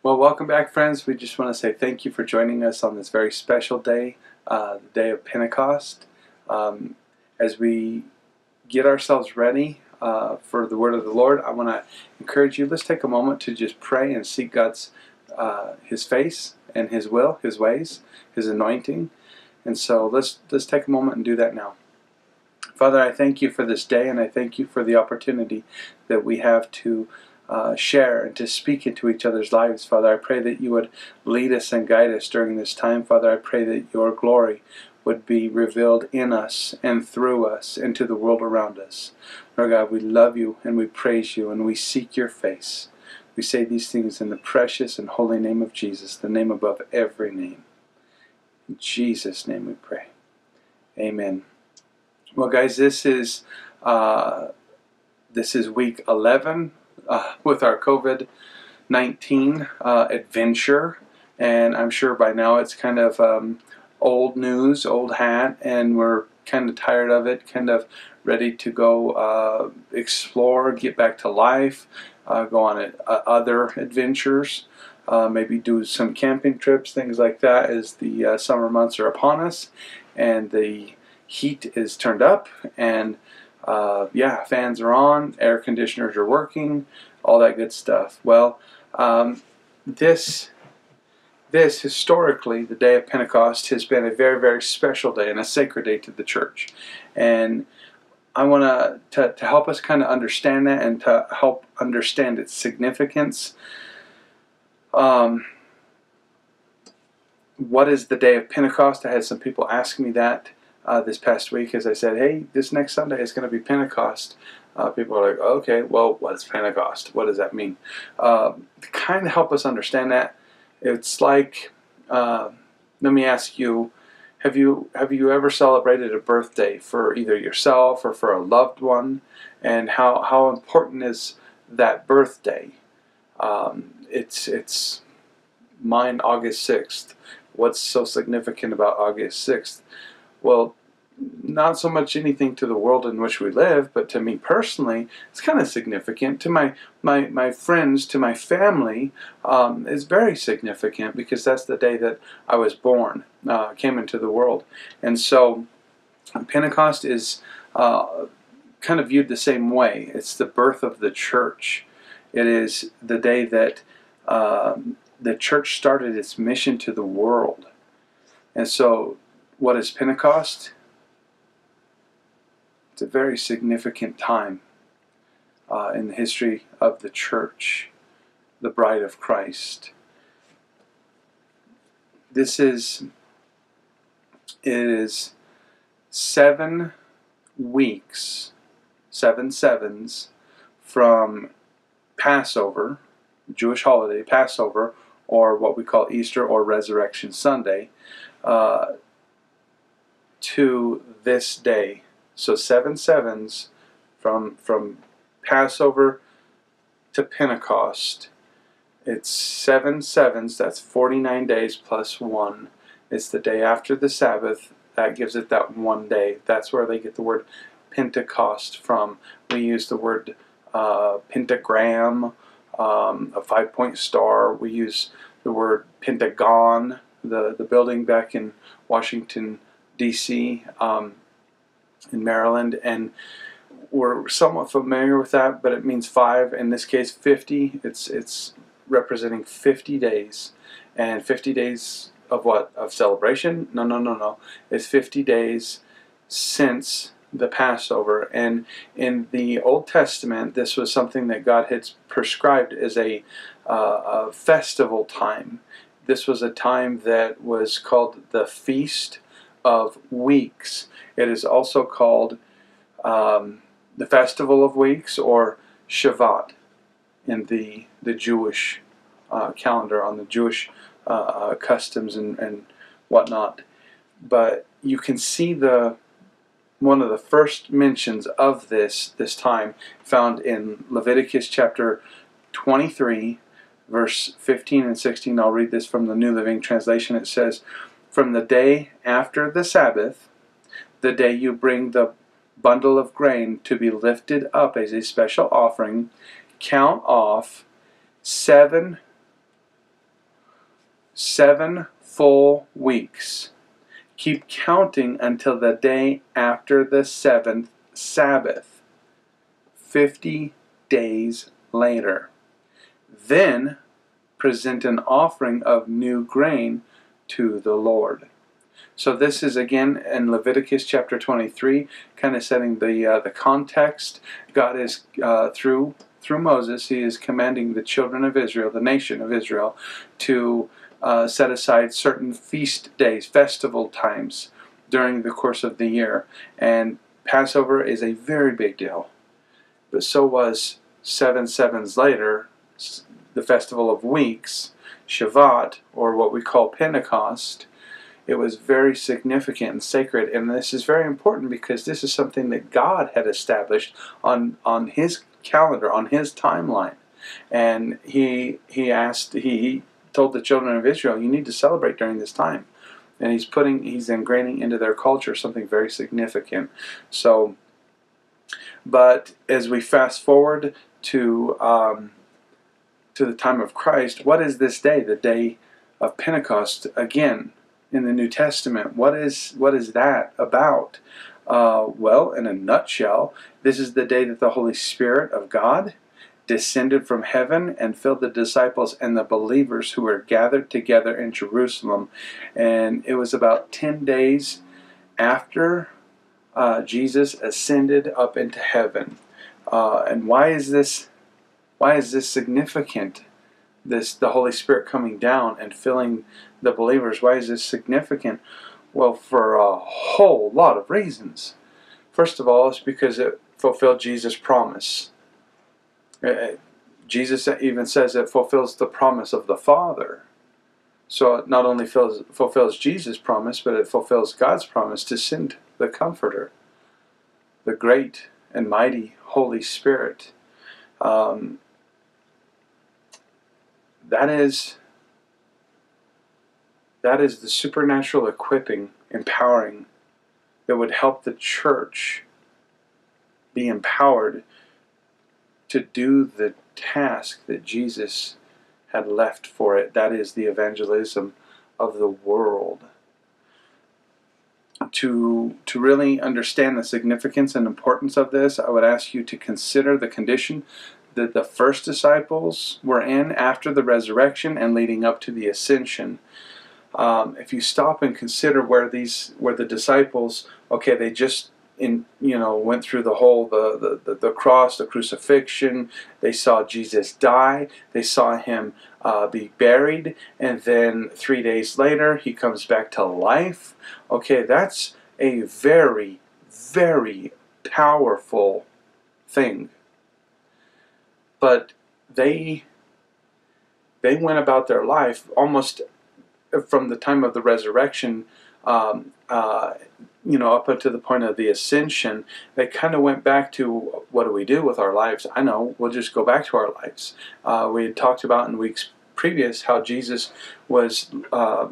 Well, welcome back, friends. We just want to say thank you for joining us on this very special day, uh, the day of Pentecost. Um, as we get ourselves ready uh, for the word of the Lord, I want to encourage you. Let's take a moment to just pray and seek God's uh, His face and His will, His ways, His anointing. And so let's let's take a moment and do that now. Father, I thank you for this day, and I thank you for the opportunity that we have to uh, share and to speak into each other's lives. Father, I pray that you would lead us and guide us during this time. Father, I pray that your glory would be revealed in us and through us into the world around us. Lord God, we love you and we praise you and we seek your face. We say these things in the precious and holy name of Jesus, the name above every name. In Jesus' name we pray. Amen. Well, guys, this is uh, this is week 11 uh, with our COVID 19 uh, adventure. And I'm sure by now it's kind of um, old news, old hat, and we're kind of tired of it, kind of ready to go uh, explore, get back to life, uh, go on a, uh, other adventures. Uh, maybe do some camping trips, things like that, as the uh, summer months are upon us and the heat is turned up and uh, yeah, fans are on, air conditioners are working, all that good stuff. Well, um, this this historically, the day of Pentecost has been a very, very special day and a sacred day to the church. And I want to to help us kind of understand that and to help understand its significance. Um, what is the day of Pentecost? I had some people ask me that uh, this past week as I said, hey, this next Sunday is going to be Pentecost. Uh, people are like, okay, well, what is Pentecost? What does that mean? Uh, to kind of help us understand that, it's like, uh, let me ask you, have you have you ever celebrated a birthday for either yourself or for a loved one? And how, how important is that birthday? Um, it's it's mine August sixth. What's so significant about August sixth? Well, not so much anything to the world in which we live, but to me personally, it's kind of significant. To my my my friends, to my family, um, it's very significant because that's the day that I was born, uh, came into the world, and so Pentecost is uh, kind of viewed the same way. It's the birth of the church. It is the day that uh, the church started its mission to the world, and so what is Pentecost? It's a very significant time uh, in the history of the church, the bride of Christ. This is, it is seven weeks, seven sevens from Passover, Jewish holiday, Passover, or what we call Easter or Resurrection Sunday, uh, to this day, so seven sevens from from Passover to Pentecost. It's seven sevens, that's 49 days plus one. It's the day after the Sabbath. That gives it that one day. That's where they get the word Pentecost from. We use the word uh, pentagram, um, a five point star. We use the word Pentagon, the, the building back in Washington, D.C. Um, in Maryland, and we're somewhat familiar with that, but it means five. In this case, 50. It's it's representing 50 days, and 50 days of what? Of celebration? No, no, no, no. It's 50 days since the Passover. And in the Old Testament, this was something that God had prescribed as a, uh, a festival time. This was a time that was called the Feast of Weeks. It is also called um, the Festival of Weeks or Shavuot in the, the Jewish uh, calendar, on the Jewish uh, uh, customs and, and whatnot. But you can see the one of the first mentions of this this time found in Leviticus chapter 23 verse 15 and 16 I'll read this from the New Living Translation it says from the day after the Sabbath the day you bring the bundle of grain to be lifted up as a special offering, count off seven seven full weeks. Keep counting until the day after the seventh Sabbath, 50 days later. Then present an offering of new grain to the Lord. So this is again in Leviticus chapter 23, kind of setting the uh, the context. God is uh, through through Moses, he is commanding the children of Israel, the nation of Israel, to uh, set aside certain feast days, festival times during the course of the year. And Passover is a very big deal. But so was seven sevens later, the Festival of Weeks, Shavuot, or what we call Pentecost. It was very significant and sacred, and this is very important because this is something that God had established on, on His calendar, on His timeline. And He He asked He told the children of Israel, you need to celebrate during this time. And he's putting, he's ingraining into their culture something very significant. So, but as we fast forward to um, to the time of Christ, what is this day? The day of Pentecost again in the New Testament. What is what is that about? Uh, well, in a nutshell, this is the day that the Holy Spirit of God descended from heaven and filled the disciples and the believers who were gathered together in Jerusalem. And it was about 10 days after uh, Jesus ascended up into heaven. Uh, and why is this why is this significant? This the Holy Spirit coming down and filling the believers. Why is this significant? Well, for a whole lot of reasons. First of all, it's because it fulfilled Jesus' promise. Uh, Jesus even says it fulfills the promise of the Father. So it not only fills, fulfills Jesus' promise, but it fulfills God's promise to send the Comforter, the great and mighty Holy Spirit. Um, that is that is the supernatural equipping, empowering that would help the church be empowered to do the task that Jesus had left for it. That is the evangelism of the world. To, to really understand the significance and importance of this, I would ask you to consider the condition that the first disciples were in after the resurrection and leading up to the ascension. Um, if you stop and consider where these, where the disciples, okay, they just in you know went through the whole the, the, the, cross the crucifixion they saw jesus die they saw him uh, be buried and then three days later he comes back to life okay that's a very very powerful thing but they they went about their life almost from the time of the resurrection um, uh, you know, up until the point of the ascension, they kind of went back to what do we do with our lives? I know, we'll just go back to our lives. Uh, we had talked about in weeks previous how Jesus was uh,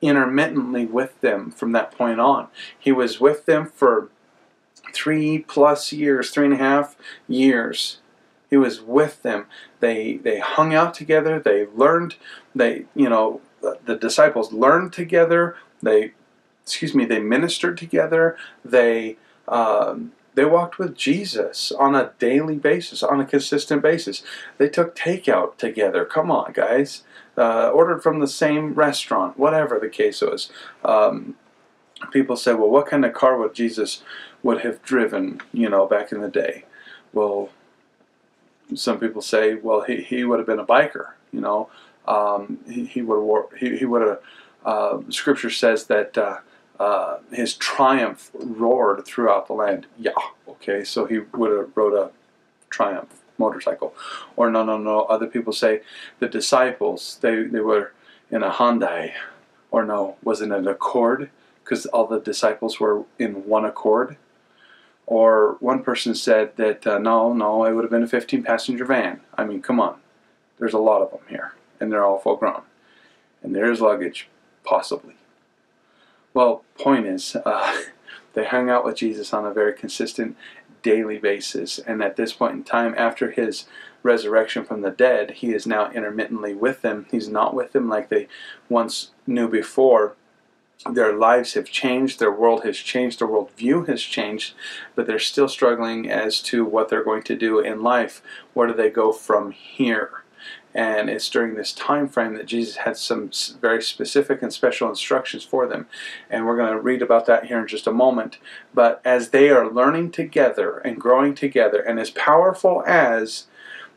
intermittently with them from that point on. He was with them for three plus years, three and a half years. He was with them. They they hung out together. They learned. They you know the disciples learned together. They excuse me, they ministered together. They um, they walked with Jesus on a daily basis, on a consistent basis. They took takeout together. Come on, guys. Uh, ordered from the same restaurant, whatever the case was. Um, people say, well, what kind of car would Jesus would have driven, you know, back in the day? Well, some people say, well, he, he would have been a biker, you know. Um, he, would have, he, he would have, uh, scripture says that uh, uh, his triumph roared throughout the land. Yeah, okay, so he would have rode a triumph motorcycle. Or no, no, no, other people say the disciples, they, they were in a Hyundai. Or no, was it an Accord? Because all the disciples were in one Accord. Or one person said that, uh, no, no, it would have been a 15 passenger van. I mean, come on. There's a lot of them here, and they're all full grown. And there's luggage, possibly. Well, point is, uh, they hung out with Jesus on a very consistent daily basis. And at this point in time, after his resurrection from the dead, he is now intermittently with them. He's not with them like they once knew before. Their lives have changed, their world has changed, their worldview has changed, but they're still struggling as to what they're going to do in life. Where do they go from here? and it's during this time frame that Jesus had some very specific and special instructions for them. And we're going to read about that here in just a moment. But as they are learning together and growing together, and as powerful as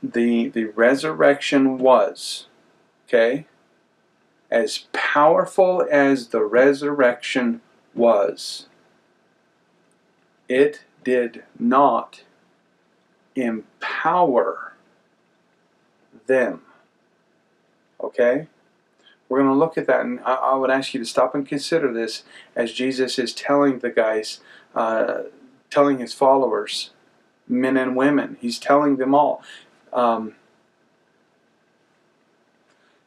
the, the resurrection was, okay, as powerful as the resurrection was, it did not empower them. Okay? We're going to look at that, and I, I, would ask you to stop and consider this as Jesus is telling the guys, uh, telling his followers, men and women, he's telling them all. Um,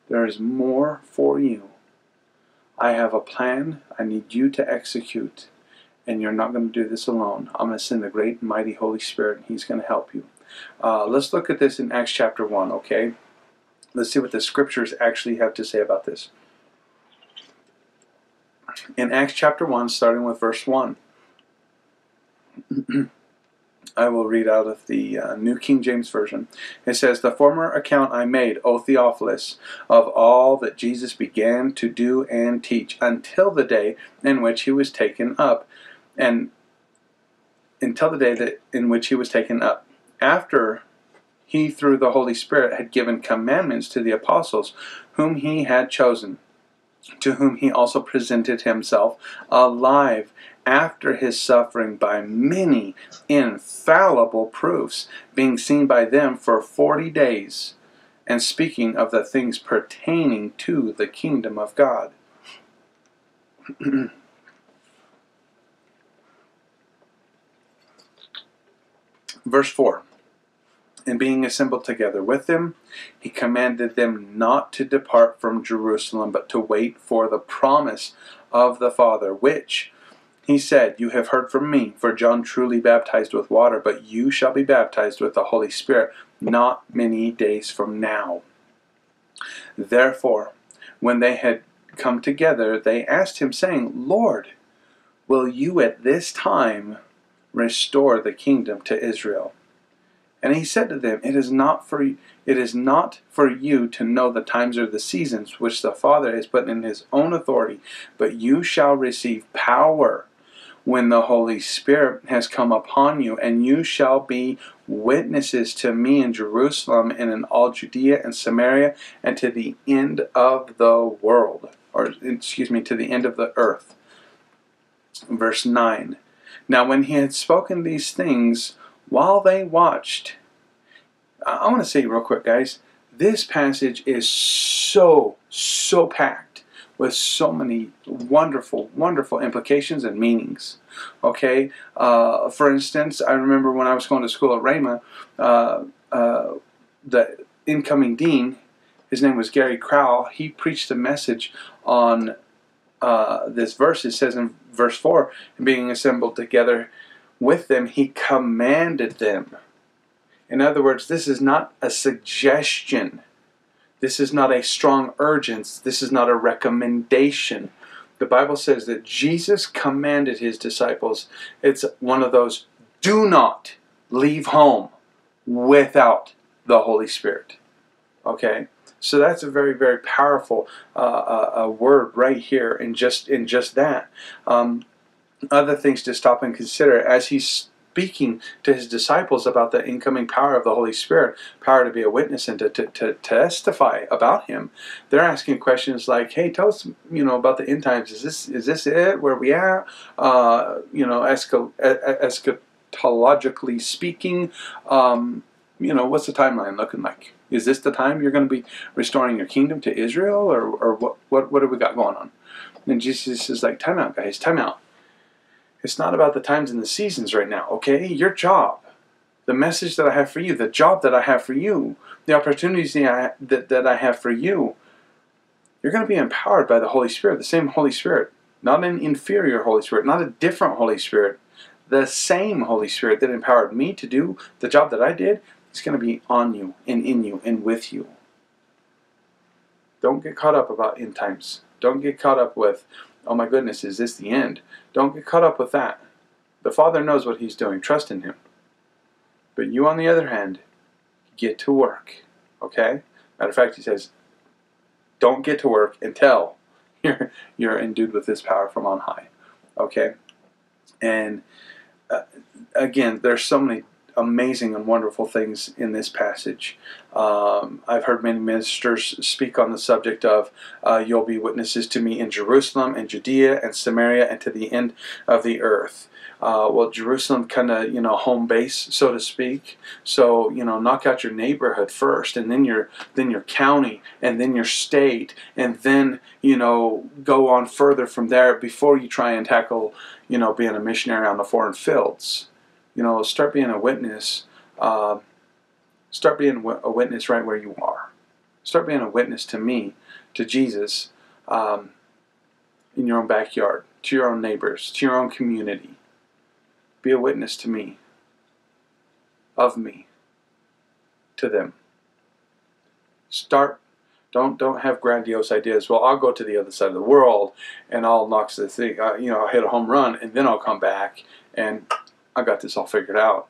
there is more for you. I have a plan I need you to execute, and you're not going to do this alone. I'm going to send the great and mighty Holy Spirit, and He's going to help you. Uh, let's look at this in Acts chapter 1, okay? Let's see what the scriptures actually have to say about this. In Acts chapter 1, starting with verse 1, I will read out of the uh, New King James Version. It says, The former account I made, O Theophilus, of all that Jesus began to do and teach until the day in which he was taken up, and until the day that in which he was taken up. After he through the Holy Spirit had given commandments to the apostles whom he had chosen, to whom he also presented himself alive after his suffering by many infallible proofs, being seen by them for forty days, and speaking of the things pertaining to the kingdom of God. Verse 4 and being assembled together with them, he commanded them not to depart from Jerusalem, but to wait for the promise of the Father, which, he said, You have heard from me, for John truly baptized with water, but you shall be baptized with the Holy Spirit not many days from now. Therefore, when they had come together, they asked him, saying, Lord, will you at this time restore the kingdom to Israel? And he said to them, It is not for it is not for you to know the times or the seasons which the Father has put in his own authority, but you shall receive power when the Holy Spirit has come upon you, and you shall be witnesses to me in Jerusalem and in all Judea and Samaria and to the end of the world, or excuse me, to the end of the earth. Verse 9. Now, when he had spoken these things, while they watched. I want to say real quick, guys, this passage is so, so packed with so many wonderful, wonderful implications and meanings. Okay, uh, for instance, I remember when I was going to school at Rhema, uh, uh, the incoming dean, his name was Gary Crowell, he preached a message on uh, this verse. It says in verse 4, being assembled together with them, he commanded them. In other words, this is not a suggestion. This is not a strong urgence. This is not a recommendation. The Bible says that Jesus commanded his disciples. It's one of those do not leave home without the Holy Spirit. Okay? So that's a very, very powerful uh, uh, word right here in just in just that. Um, other things to stop and consider as he's speaking to his disciples about the incoming power of the Holy Spirit, power to be a witness and to, to, to testify about him. They're asking questions like, "Hey, tell us, you know, about the end times. Is this is this it? Where we at? Uh, you know, eschatologically speaking, um, you know, what's the timeline looking like? Is this the time you're going to be restoring your kingdom to Israel, or or what what what have we got going on?" And Jesus is like, "Time out, guys. Time out." It's not about the times and the seasons right now, okay? Your job, the message that I have for you, the job that I have for you, the opportunities that I, that, I have for you, you're going to be empowered by the Holy Spirit, the same Holy Spirit. Not an inferior Holy Spirit, not a different Holy Spirit. The same Holy Spirit that empowered me to do the job that I did He's going to be on you and in you and with you. Don't get caught up about end times. Don't get caught up with, oh my goodness, is this the end? Don't get caught up with that. The Father knows what He's doing. Trust in Him. But you, on the other hand, get to work. Okay? Matter of fact, He says, don't get to work until you're, you're endued with this power from on high. Okay? And uh, again, there's so many amazing and wonderful things in this passage. Um, I've heard many ministers speak on the subject of uh, you'll be witnesses to me in Jerusalem and Judea and Samaria and to the end of the earth. Uh, well, Jerusalem kind of you know home base, so to speak. So you know, knock out your neighborhood first, and then your then your county, and then your state, and then you know go on further from there before you try and tackle you know being a missionary on the foreign fields you know, start being a witness. Uh, start being a witness right where you are. Start being a witness to me, to Jesus, um, in your own backyard, to your own neighbors, to your own community. Be a witness to me, of me, to them. Start. Don't don't have grandiose ideas. Well, I'll go to the other side of the world and I'll knock the thing. Uh, you know, I'll hit a home run and then I'll come back and I got this all figured out.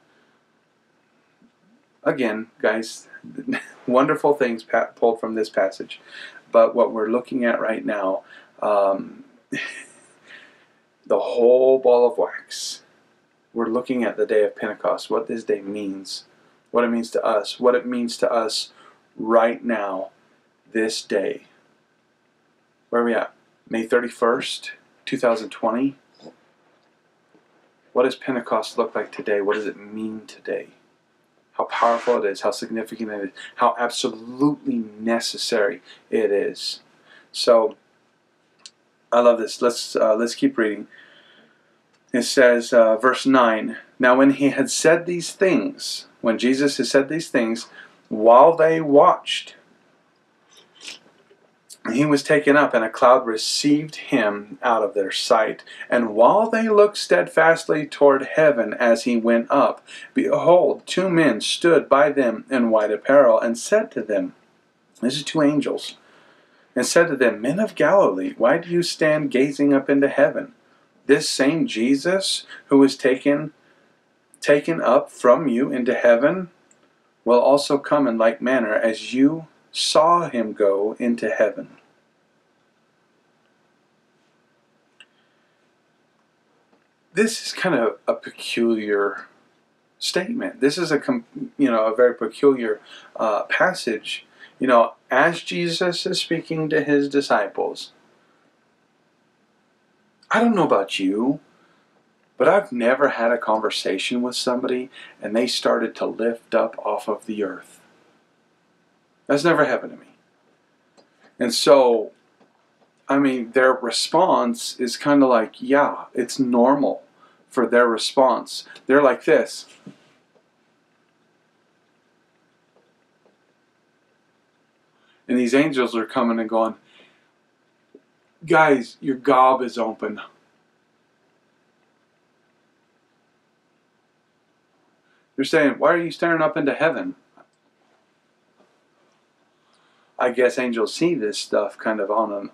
Again, guys, wonderful things pulled from this passage. But what we're looking at right now, um, the whole ball of wax, we're looking at the day of Pentecost, what this day means, what it means to us, what it means to us right now, this day. Where are we at? May 31st, 2020. What does Pentecost look like today? What does it mean today? How powerful it is, how significant it is, how absolutely necessary it is. So, I love this. Let's uh, let's keep reading. It says, uh, verse nine. Now, when he had said these things, when Jesus had said these things, while they watched, he was taken up, and a cloud received him out of their sight. And while they looked steadfastly toward heaven as he went up, behold, two men stood by them in white apparel, and said to them, This is two angels, and said to them, Men of Galilee, why do you stand gazing up into heaven? This same Jesus who was taken taken up from you into heaven will also come in like manner as you saw him go into heaven. This is kind of a peculiar statement. This is a you know a very peculiar uh, passage. You know, as Jesus is speaking to his disciples, I don't know about you, but I've never had a conversation with somebody and they started to lift up off of the earth. That's never happened to me. And so, I mean, their response is kind of like, yeah, it's normal for their response. They're like this. And these angels are coming and going, guys, your gob is open. They're saying, why are you staring up into heaven? I guess angels see this stuff kind of on a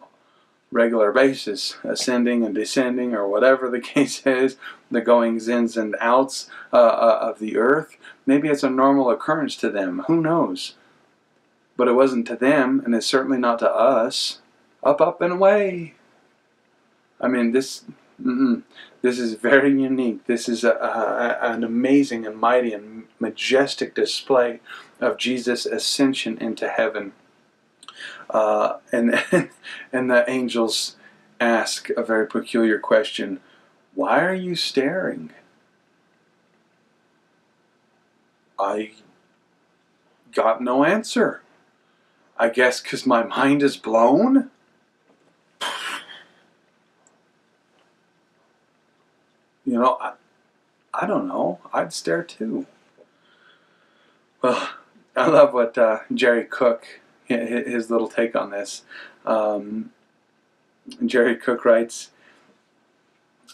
regular basis, ascending and descending, or whatever the case is, the goings ins and outs uh, uh, of the earth. Maybe it's a normal occurrence to them. Who knows? But it wasn't to them, and it's certainly not to us. Up, up, and away. I mean, this. Mm-mm. This is very unique. This is a, a, an amazing and mighty and majestic display of Jesus' ascension into heaven. Uh, and and the angels ask a very peculiar question: Why are you staring? I got no answer. I guess because my mind is blown. You know, I, I don't know. I'd stare too. Well, I love what uh, Jerry Cook his little take on this. Um, Jerry Cook writes,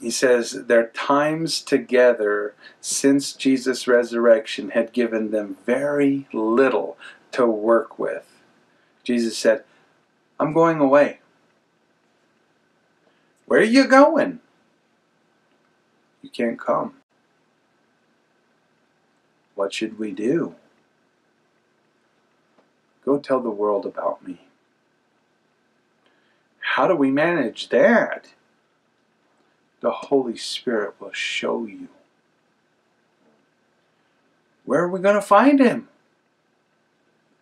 he says their times together since Jesus' resurrection had given them very little to work with. Jesus said, I'm going away. Where are you going? You can't come. What should we do? Go tell the world about me. How do we manage that? The Holy Spirit will show you. Where are we going to find him?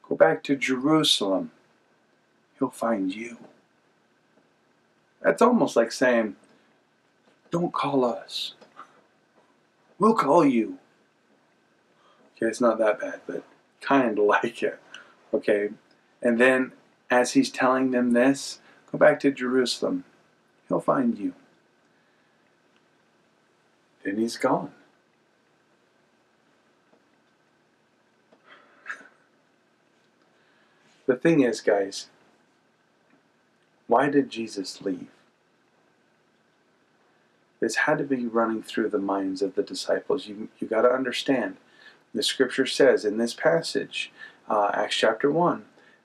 Go back to Jerusalem. He'll find you. That's almost like saying, Don't call us. We'll call you. Okay, it's not that bad, but kind of like it. Okay, and then as he's telling them this, go back to Jerusalem. He'll find you. Then he's gone. The thing is, guys, why did Jesus leave? This had to be running through the minds of the disciples. You, you got to understand. The scripture says in this passage, uh, Acts chapter 1,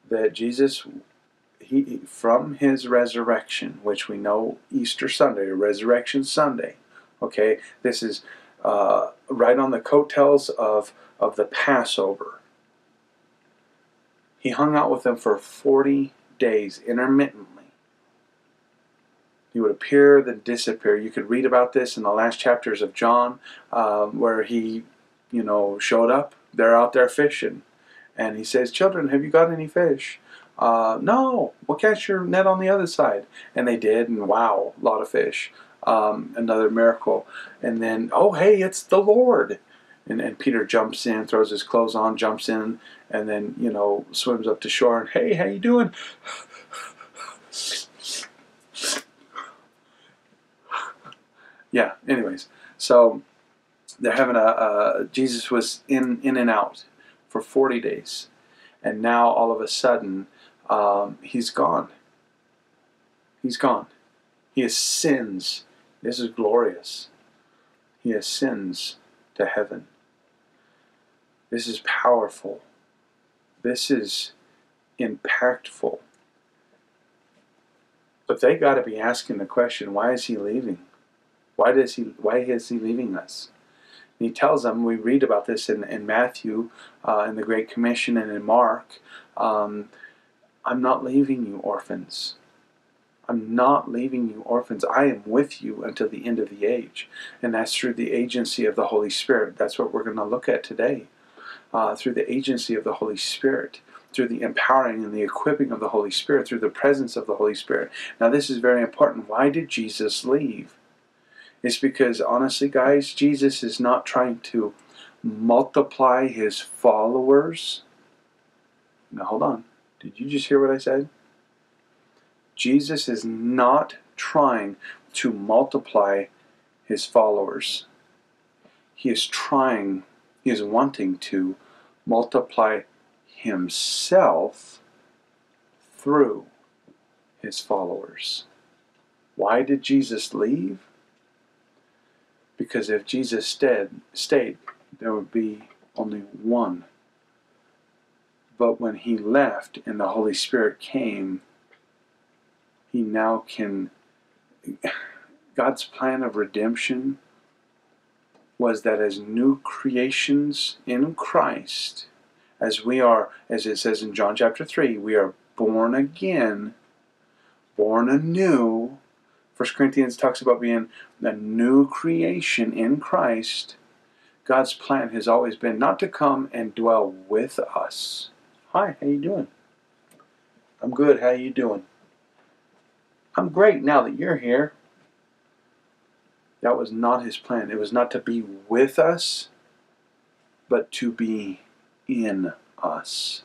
that Jesus, he, from his resurrection, which we know Easter Sunday, Resurrection Sunday, okay, this is uh, right on the coattails of, of the Passover. He hung out with them for 40 days intermittently. He would appear, then disappear. You could read about this in the last chapters of John, um, where he, you know, showed up. They're out there fishing. And he says, Children, have you got any fish? Uh, no, we'll catch your net on the other side. And they did, and wow, a lot of fish. Um, another miracle. And then, oh, hey, it's the Lord. And, and Peter jumps in, throws his clothes on, jumps in, and then you know swims up to shore and hey, how you doing? yeah. Anyways, so they're having a uh, Jesus was in in and out for forty days, and now all of a sudden um, he's gone. He's gone. He ascends. This is glorious. He ascends to heaven. This is powerful. This is impactful. But they got to be asking the question, why is he leaving? Why does he why is he leaving us? He tells them, we read about this in, in Matthew, uh, in the Great Commission, and in Mark. Um, I'm not leaving you orphans. I'm not leaving you orphans. I am with you until the end of the age. And that's through the agency of the Holy Spirit. That's what we're going to look at today uh, through the agency of the Holy Spirit, through the empowering and the equipping of the Holy Spirit, through the presence of the Holy Spirit. Now, this is very important. Why did Jesus leave? It's because, honestly, guys, Jesus is not trying to multiply his followers. Now, hold on. Did you just hear what I said? Jesus is not trying to multiply his followers. He is trying, he is wanting to multiply himself through his followers. Why did Jesus leave? Because if Jesus stayed, stayed, there would be only one. But when he left and the Holy Spirit came, he now can. God's plan of redemption was that as new creations in Christ, as we are, as it says in John chapter 3, we are born again, born anew. First Corinthians talks about being a new creation in Christ. God's plan has always been not to come and dwell with us. Hi, how you doing? I'm good. How are you doing? I'm great now that you're here. That was not his plan. It was not to be with us, but to be in us.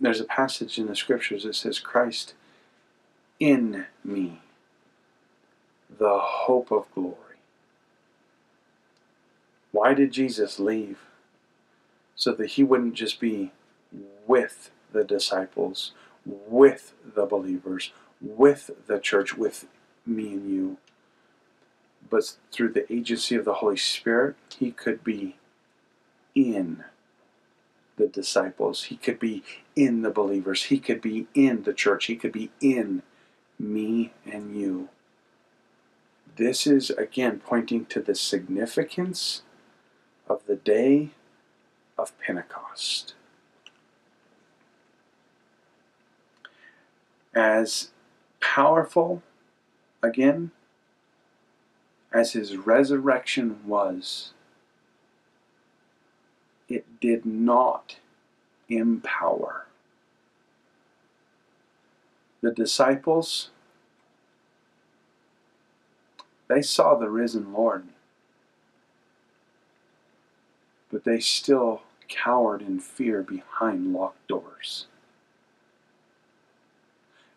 There's a passage in the scriptures that says, Christ in me, the hope of glory. Why did Jesus leave? So that he wouldn't just be with the disciples, with the believers, with the church, with me and you, but through the agency of the Holy Spirit, He could be in the disciples. He could be in the believers. He could be in the church. He could be in me and you. This is again pointing to the significance of the day of Pentecost. As powerful, again, as his resurrection was, it did not empower. The disciples, they saw the risen Lord, but they still cowered in fear behind locked doors.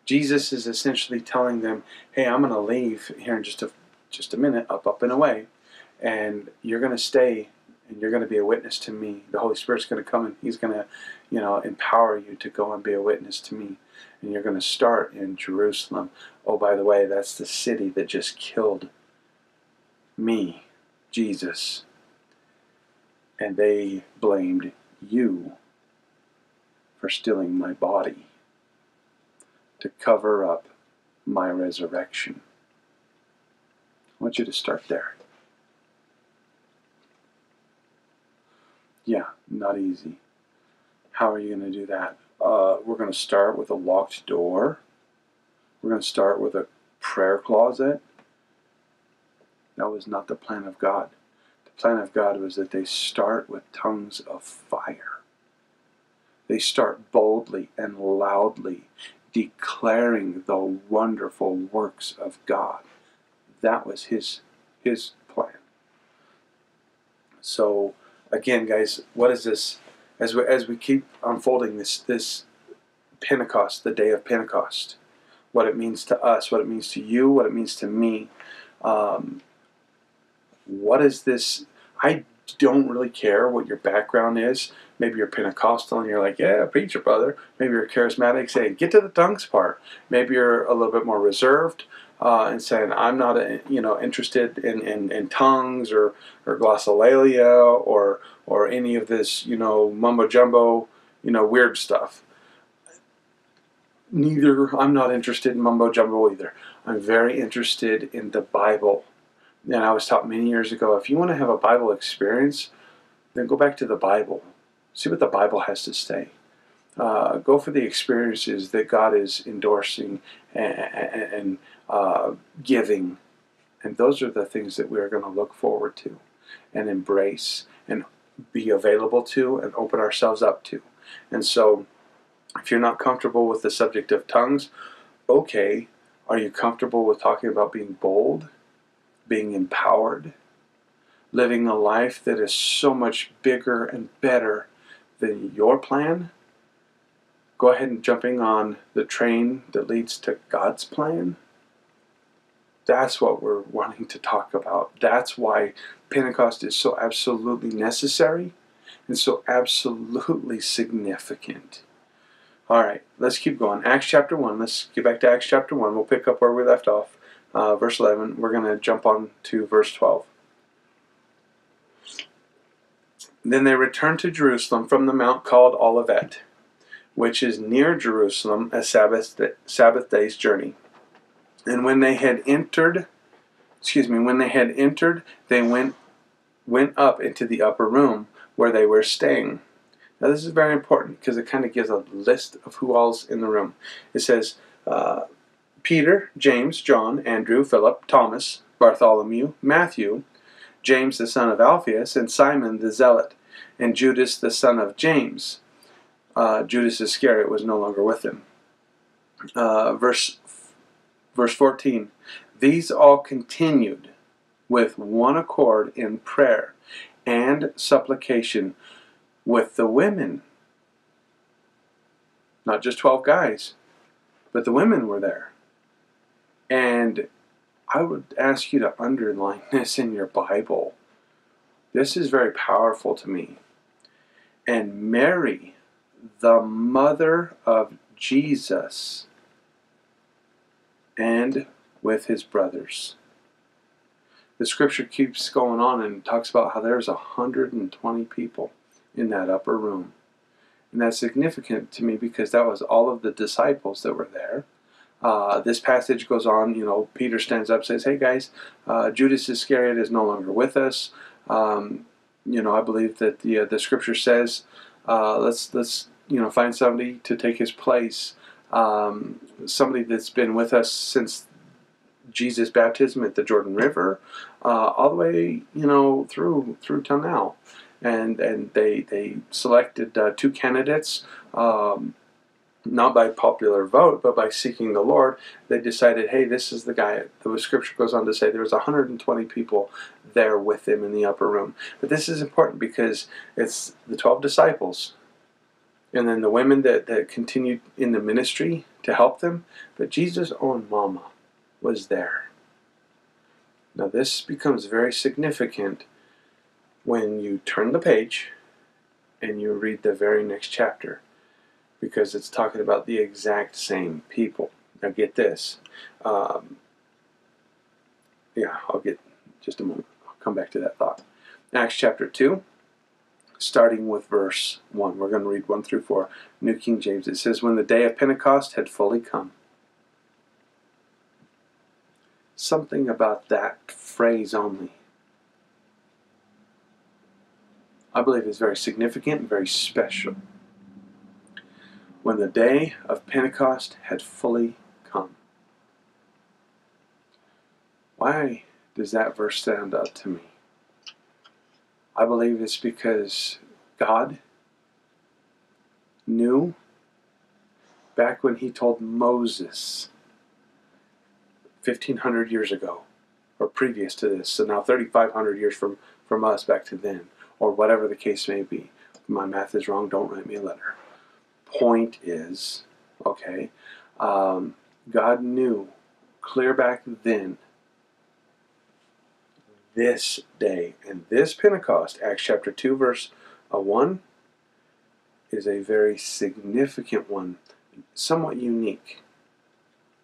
Jesus is essentially telling them, "Hey, I'm going to leave here in just a just a minute, up, up, and away, and you're going to stay and you're going to be a witness to me. The Holy Spirit's going to come and He's going to, you know, empower you to go and be a witness to me. And you're going to start in Jerusalem. Oh, by the way, that's the city that just killed me, Jesus. And they blamed you for stealing my body to cover up my resurrection. I want you to start there. Yeah, not easy. How are you going to do that? Uh, we're going to start with a locked door. We're going to start with a prayer closet. That was not the plan of God. The plan of God was that they start with tongues of fire. They start boldly and loudly declaring the wonderful works of God. That was his his plan. So again, guys, what is this? As we, as we keep unfolding this this Pentecost, the day of Pentecost, what it means to us, what it means to you, what it means to me. Um, what is this? I don't really care what your background is. Maybe you're Pentecostal and you're like, yeah, preacher brother. Maybe you're charismatic saying, get to the tongues part. Maybe you're a little bit more reserved uh, and saying, I'm not, a, you know, interested in, in, in tongues or, or glossolalia or, or any of this, you know, mumbo jumbo, you know, weird stuff. Neither, I'm not interested in mumbo jumbo either. I'm very interested in the Bible. And I was taught many years ago if you want to have a Bible experience, then go back to the Bible. See what the Bible has to say. Uh, go for the experiences that God is endorsing and, and uh, giving. And those are the things that we're going to look forward to and embrace and be available to and open ourselves up to. And so, if you're not comfortable with the subject of tongues, okay, are you comfortable with talking about being bold, being empowered, living a life that is so much bigger and better than your plan? Go ahead and jumping on the train that leads to God's plan. That's what we're wanting to talk about. That's why Pentecost is so absolutely necessary and so absolutely significant. All right, let's keep going. Acts chapter 1. Let's get back to Acts chapter 1. We'll pick up where we left off. Uh, verse 11. We're going to jump on to verse 12. Then they returned to Jerusalem from the mount called Olivet, which is near Jerusalem, a Sabbath, Sabbath day's journey. And when they had entered, excuse me, when they had entered, they went went up into the upper room where they were staying. Now this is very important because it kind of gives a list of who all's in the room. It says uh, Peter, James, John, Andrew, Philip, Thomas, Bartholomew, Matthew, James the son of Alphaeus, and Simon the Zealot, and Judas the son of James. Uh, Judas Iscariot was no longer with them. Uh, verse Verse 14 These all continued with one accord in prayer and supplication with the women. Not just 12 guys, but the women were there. And I would ask you to underline this in your Bible. This is very powerful to me. And Mary, the mother of Jesus, and with his brothers. The scripture keeps going on and talks about how there's 120 people in that upper room. And that's significant to me because that was all of the disciples that were there. Uh, this passage goes on, you know, Peter stands up says, Hey guys, uh, Judas Iscariot is no longer with us. Um, you know, I believe that the, uh, the scripture says, uh, let's, let's, you know, find somebody to take his place. Um, somebody that's been with us since Jesus' baptism at the Jordan River, uh, all the way, you know, through through till now and and they they selected uh, two candidates. Um, not by popular vote, but by seeking the Lord, they decided, hey, this is the guy. The scripture goes on to say there was 120 people there with him in the upper room. But this is important because it's the 12 disciples and then the women that, that continued in the ministry to help them. But Jesus' own mama was there. Now, this becomes very significant when you turn the page and you read the very next chapter because it's talking about the exact same people. Now, get this. Um, yeah, I'll get just a moment. I'll come back to that thought. Acts chapter 2, starting with verse 1. We're going to read 1 through 4. New King James. It says, When the day of Pentecost had fully come. Something about that phrase only I believe is very significant and very special. When the day of Pentecost had fully come. Why does that verse stand out to me? I believe it's because God knew back when he told Moses 1500 years ago or previous to this so now 3500 years from from us back to then or whatever the case may be. If my math is wrong, don't write me a letter. Point is, okay, um, God knew clear back then this day and this Pentecost, Acts chapter 2, verse uh, 1, is a very significant one, somewhat unique.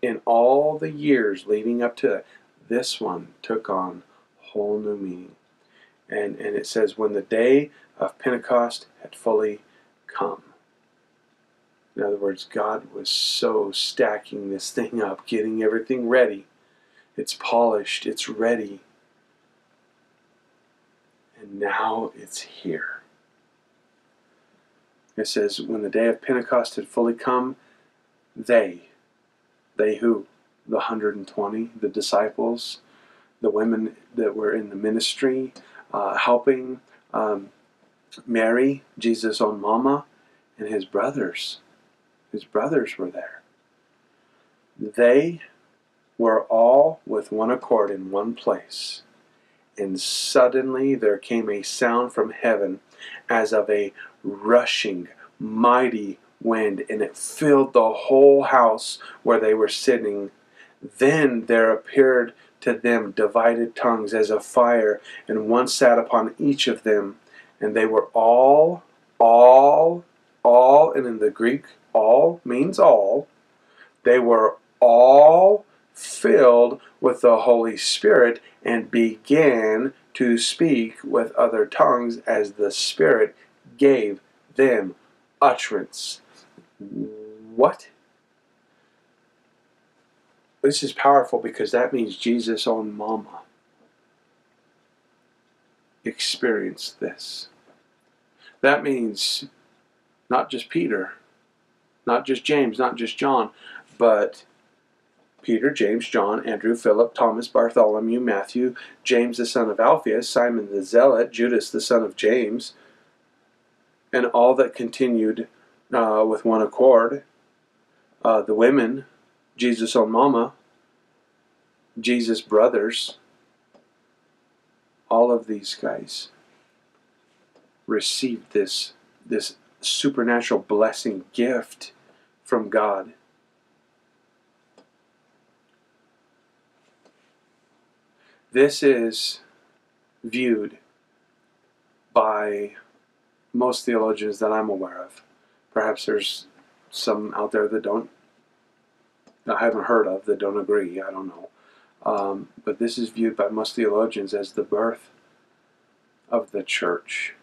In all the years leading up to it, this one took on whole new meaning and, and it says, when the day of Pentecost had fully come. In other words, God was so stacking this thing up, getting everything ready. It's polished, it's ready. And now it's here. It says, when the day of Pentecost had fully come, they, they who? The 120, the disciples, the women that were in the ministry, uh, helping um, Mary, Jesus' own mama, and his brothers. His brothers were there. They were all with one accord in one place. And suddenly there came a sound from heaven as of a rushing, mighty wind, and it filled the whole house where they were sitting. Then there appeared to them divided tongues as of fire, and one sat upon each of them. And they were all, all, all, and in the Greek, all means all. They were all filled with the Holy Spirit and began to speak with other tongues as the Spirit gave them utterance. What? This is powerful because that means Jesus' own mama experienced this. That means not just Peter, not just James, not just John, but Peter, James, John, Andrew, Philip, Thomas, Bartholomew, Matthew, James the son of Alphaeus, Simon the Zealot, Judas the son of James, and all that continued uh, with one accord. Uh, the women Jesus' own mama, Jesus' brothers, all of these guys received this, this supernatural blessing gift from God. This is viewed by most theologians that I'm aware of. Perhaps there's some out there that don't I haven't heard of that don't agree. I don't know. Um, but this is viewed by most theologians as the birth of the church.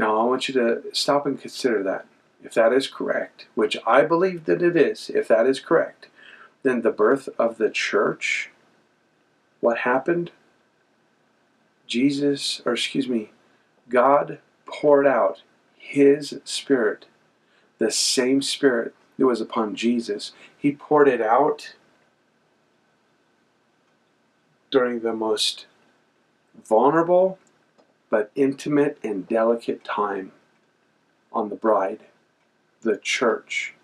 Now, I want you to stop and consider that. If that is correct, which I believe that it is, if that is correct, then the birth of the church, what happened? Jesus, or excuse me, God poured out His Spirit, the same Spirit that was upon Jesus. He poured it out during the most vulnerable but intimate and delicate time on the bride, the church.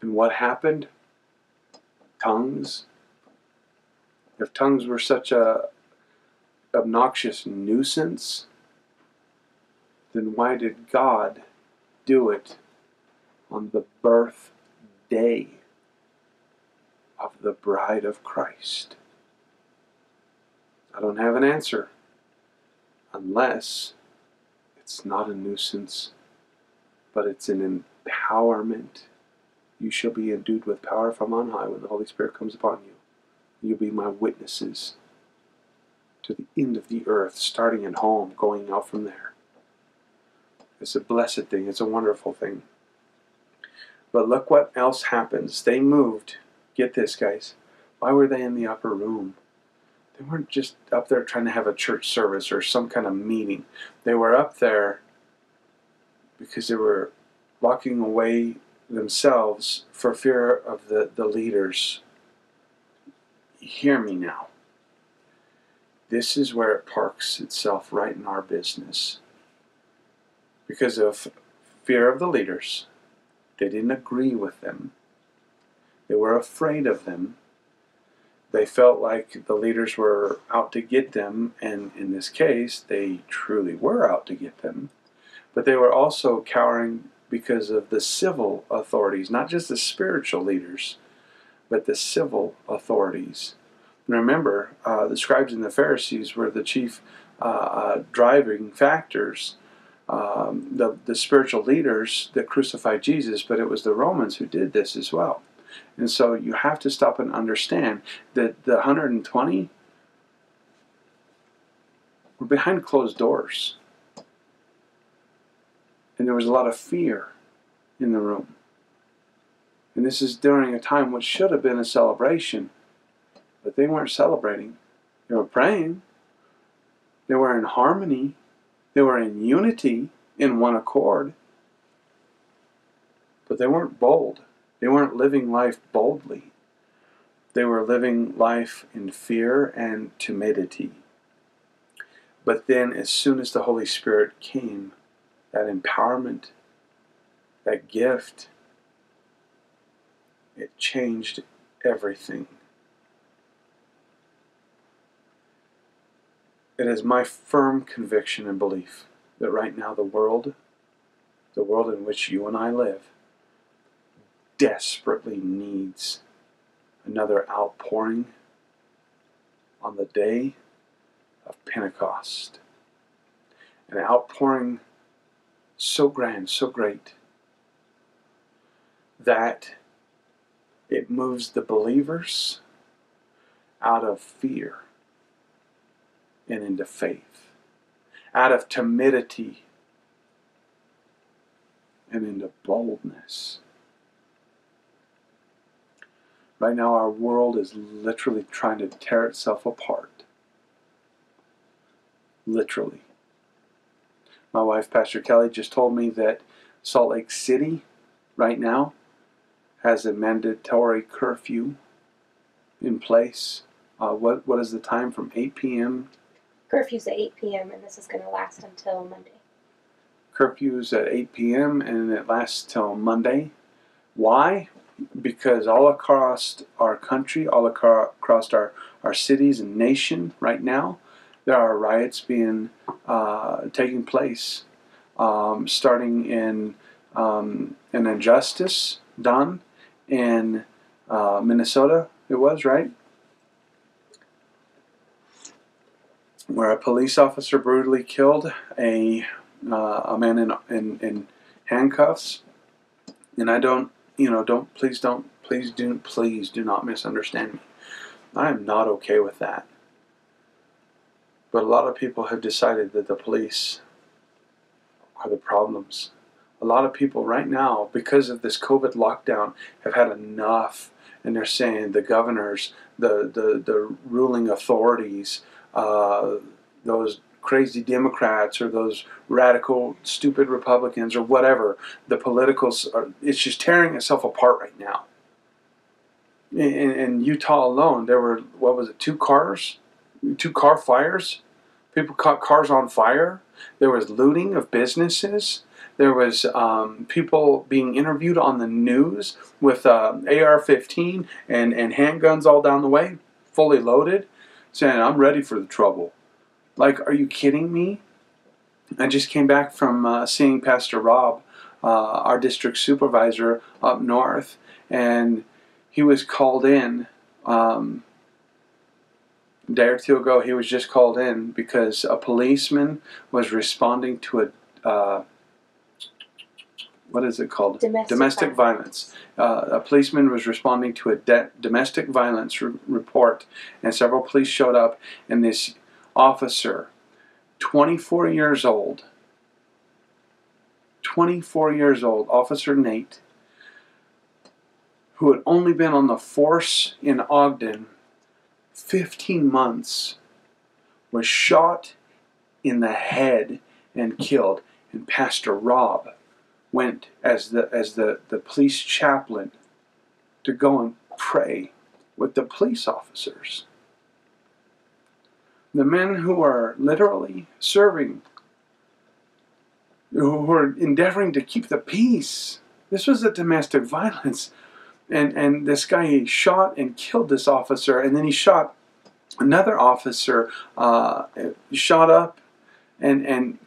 And what happened? Tongues. If tongues were such a obnoxious nuisance, then why did God do it on the birth day of the bride of Christ? I don't have an answer unless it's not a nuisance, but it's an empowerment. You shall be endued with power from on high when the Holy Spirit comes upon you. You'll be my witnesses to the end of the earth, starting at home, going out from there. It's a blessed thing, it's a wonderful thing. But look what else happens. They moved. Get this, guys. Why were they in the upper room? They weren't just up there trying to have a church service or some kind of meeting. They were up there because they were locking away themselves for fear of the, the leaders. Hear me now. This is where it parks itself right in our business. Because of fear of the leaders, they didn't agree with them. They were afraid of them. They felt like the leaders were out to get them, and in this case, they truly were out to get them. But they were also cowering because of the civil authorities, not just the spiritual leaders, but the civil authorities. And remember, uh, the scribes and the Pharisees were the chief uh, uh, driving factors, um, the, the spiritual leaders that crucified Jesus, but it was the Romans who did this as well. And so you have to stop and understand that the 120 were behind closed doors. And there was a lot of fear in the room. And this is during a time which should have been a celebration but they weren't celebrating. They were praying. They were in harmony. They were in unity, in one accord. But they weren't bold. They weren't living life boldly. They were living life in fear and timidity. But then, as soon as the Holy Spirit came, that empowerment, that gift, it changed everything. It is my firm conviction and belief that right now the world, the world in which you and I live, desperately needs another outpouring on the day of Pentecost. An outpouring so grand, so great, that it moves the believers out of fear and into faith, out of timidity and into boldness. Right now, our world is literally trying to tear itself apart. Literally. My wife, Pastor Kelly, just told me that Salt Lake City, right now, has a mandatory curfew in place. Uh, what what is the time from 8 p.m. Curfew's at 8 p.m. and this is going to last until Monday. Curfew's at 8 p.m. and it lasts till Monday. Why? Because all across our country, all across our, our cities and nation right now, there are riots being uh, taking place, um, starting in um, an injustice done in uh, Minnesota. It was right where a police officer brutally killed a uh, a man in, in in handcuffs. And I don't, you know, don't please don't Please do, please do not misunderstand me. I am not okay with that. But a lot of people have decided that the police are the problems. A lot of people right now, because of this COVID lockdown, have had enough, and they're saying the governors, the the, the ruling authorities, uh, those crazy Democrats or those radical, stupid Republicans or whatever, the politicals, are, it's just tearing itself apart right now. In, in Utah alone, there were, what was it, two cars? Two car fires? People caught cars on fire. There was looting of businesses. There was um, people being interviewed on the news with uh, AR-15 and, and handguns all down the way, fully loaded, saying, I'm ready for the trouble. Like, are you kidding me? I just came back from uh, seeing Pastor Rob, uh, our district supervisor up north, and he was called in. Um, a day or two ago, he was just called in because a policeman was responding to a uh, what is it called? Domestic, domestic violence. Uh, a policeman was responding to a de- domestic violence re- report, and several police showed up, and this officer, 24 years old, 24 years old, Officer Nate, who had only been on the force in Ogden 15 months, was shot in the head and killed. And Pastor Rob went as the as the, the police chaplain to go and pray with the police officers the men who are literally serving, who are endeavoring to keep the peace. This was a domestic violence. And, and this guy shot and killed this officer, and then he shot another officer, uh, shot up, and, and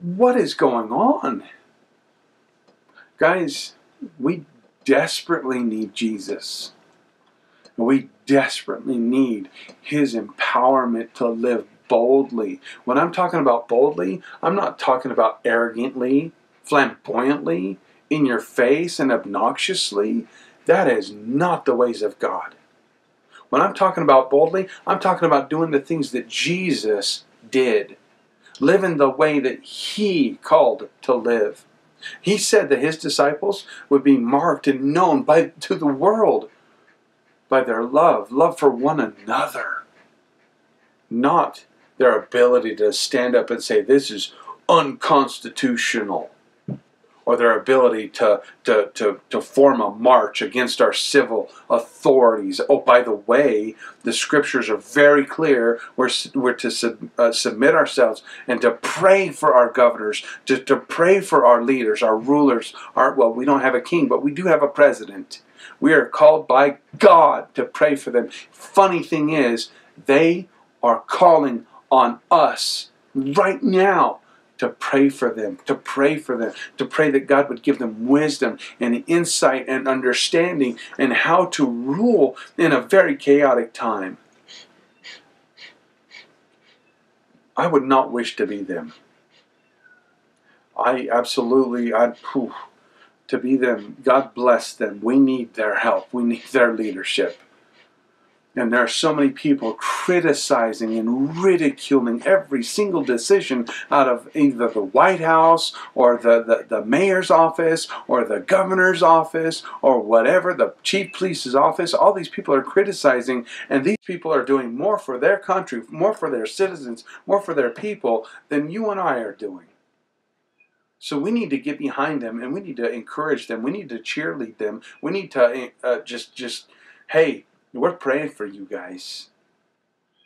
what is going on? Guys, we desperately need Jesus. We desperately need His empowerment to live boldly. When I'm talking about boldly, I'm not talking about arrogantly, flamboyantly, in your face, and obnoxiously. That is not the ways of God. When I'm talking about boldly, I'm talking about doing the things that Jesus did, living the way that He called to live. He said that His disciples would be marked and known by to the world by their love, love for one another, not their ability to stand up and say, This is unconstitutional, or their ability to, to, to, to form a march against our civil authorities. Oh, by the way, the scriptures are very clear. We're, we're to sub, uh, submit ourselves and to pray for our governors, to, to pray for our leaders, our rulers. Our, well, we don't have a king, but we do have a president we are called by God to pray for them. Funny thing is, they are calling on us right now to pray for them, to pray for them, to pray that God would give them wisdom and insight and understanding and how to rule in a very chaotic time. I would not wish to be them. I absolutely, I, whew, to be them. God bless them. We need their help. We need their leadership. And there are so many people criticizing and ridiculing every single decision out of either the White House or the, the, the mayor's office or the governor's office or whatever, the chief police's office. All these people are criticizing, and these people are doing more for their country, more for their citizens, more for their people than you and I are doing. So we need to get behind them and we need to encourage them. We need to cheerlead them. We need to uh, just, just, hey, we're praying for you guys.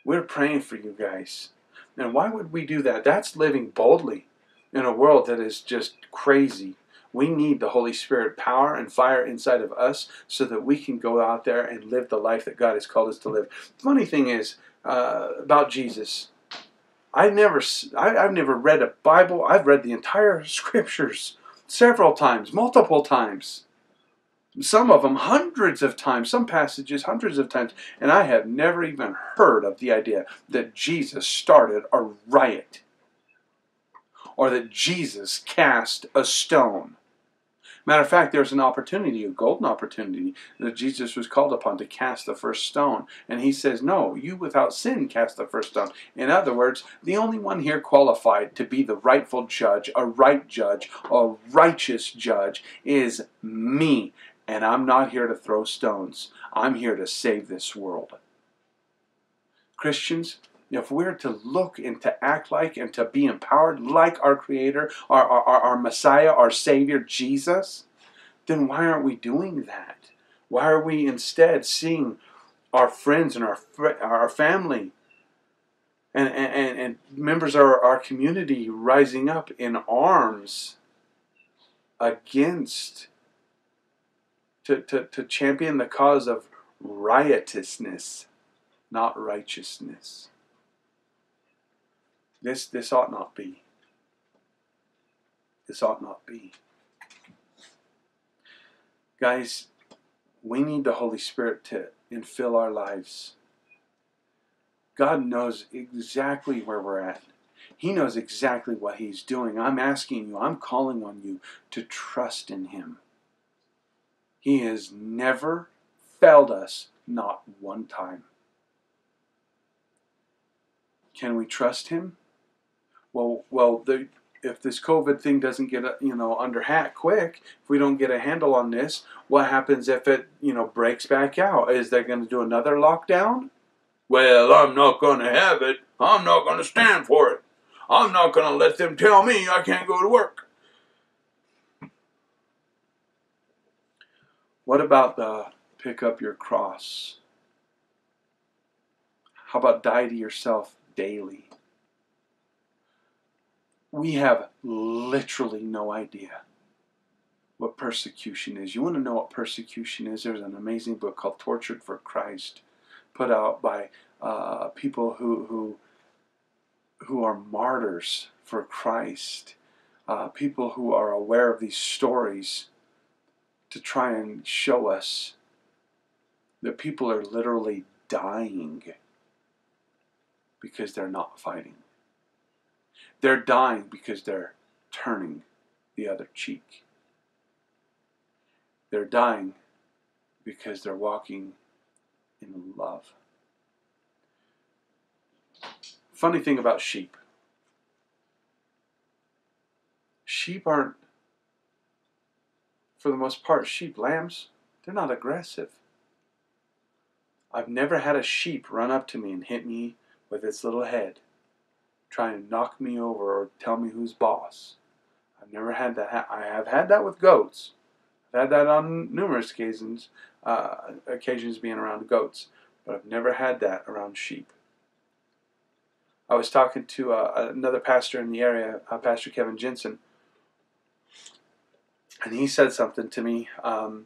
We're praying for you guys. And why would we do that? That's living boldly in a world that is just crazy. We need the Holy Spirit power and fire inside of us so that we can go out there and live the life that God has called us to live. Funny thing is uh, about Jesus, I never, I, I've never read a Bible. I've read the entire scriptures several times, multiple times. Some of them hundreds of times, some passages hundreds of times, and I have never even heard of the idea that Jesus started a riot or that Jesus cast a stone. Matter of fact, there's an opportunity, a golden opportunity, that Jesus was called upon to cast the first stone. And he says, No, you without sin cast the first stone. In other words, the only one here qualified to be the rightful judge, a right judge, a righteous judge, is me. And I'm not here to throw stones, I'm here to save this world. Christians, if we're to look and to act like and to be empowered like our Creator, our, our, our Messiah, our Savior, Jesus, then why aren't we doing that? Why are we instead seeing our friends and our, our family and, and, and members of our, our community rising up in arms against, to, to, to champion the cause of riotousness, not righteousness? This, this ought not be. This ought not be. Guys, we need the Holy Spirit to infill our lives. God knows exactly where we're at. He knows exactly what He's doing. I'm asking you, I'm calling on you to trust in Him. He has never failed us, not one time. Can we trust Him? Well, well, the, if this COVID thing doesn't get uh, you know under hat quick, if we don't get a handle on this, what happens if it you know breaks back out? Is they going to do another lockdown? Well, I'm not going to have it. I'm not going to stand for it. I'm not going to let them tell me I can't go to work. What about the pick up your cross? How about die to yourself daily? We have literally no idea what persecution is. You want to know what persecution is? There's an amazing book called Tortured for Christ, put out by uh, people who who who are martyrs for Christ, uh, people who are aware of these stories to try and show us that people are literally dying because they're not fighting. They're dying because they're turning the other cheek. They're dying because they're walking in love. Funny thing about sheep sheep aren't, for the most part, sheep, lambs, they're not aggressive. I've never had a sheep run up to me and hit me with its little head try and knock me over or tell me who's boss. I've never had that. Ha- I have had that with goats. I've had that on numerous occasions, uh, occasions being around goats, but I've never had that around sheep. I was talking to uh, another pastor in the area, uh, Pastor Kevin Jensen, and he said something to me um,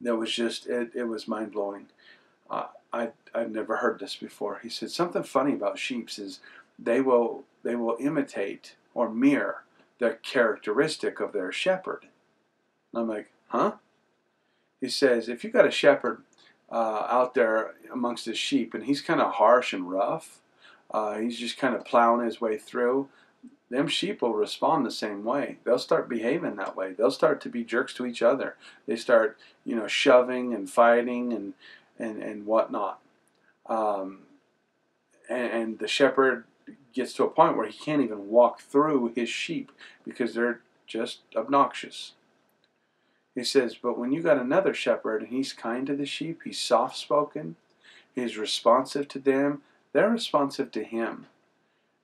that was just it, it was mind blowing. Uh, I I've never heard this before. He said something funny about sheep is they will they will imitate or mirror the characteristic of their shepherd. And I'm like, huh? He says, if you got a shepherd uh, out there amongst his sheep and he's kind of harsh and rough, uh, he's just kind of plowing his way through, them sheep will respond the same way. They'll start behaving that way. They'll start to be jerks to each other. They start, you know, shoving and fighting and and and whatnot. Um, and, and the shepherd gets to a point where he can't even walk through his sheep because they're just obnoxious. He says, But when you got another shepherd and he's kind to the sheep, he's soft spoken, he's responsive to them, they're responsive to him.